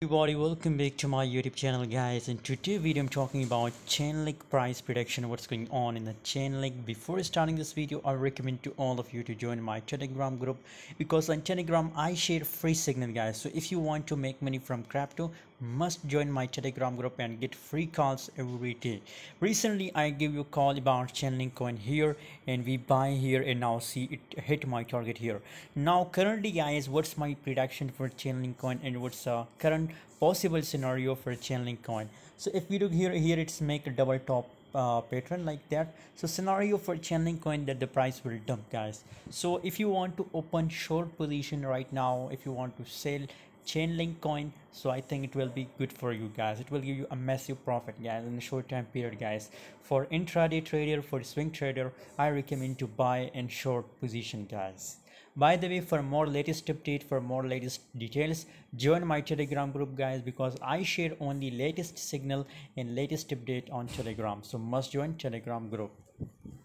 everybody welcome back to my youtube channel guys. In today's video i'm talking about chainlink price prediction what's going on in the chainlink before starting this video i recommend to all of you to join my telegram group because on telegram i share free signal guys. So if you want to make money from crypto must join my telegram group and get free calls every day. Recently i give you a call about chainlink coin here and we buy here and now see it hit my target here. Now currently guys what's my prediction for chainlink coin and what's uh, current possible scenario for chainlink coin? So if we look here here it's make a double top uh, pattern like that. So scenario for chainlink coin that the price will dump guys. So if you want to open short position right now if you want to sell chainlink coin so i think it will be good for you guys. It will give you a massive profit guys in a short time period guys. For intraday trader for swing trader i recommend to buy and short position guys. By the way for more latest update for more latest details join my telegram group guys because i share only latest signal and latest update on telegram. So must join telegram group